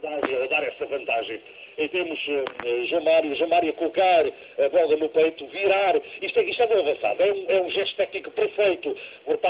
vantagem, a dar essa vantagem. E temos eh, eh, uh, Jamário, a colocar a bola no peito, virar. Isto é, isto é bom avançado, é um, é um gesto técnico perfeito por parte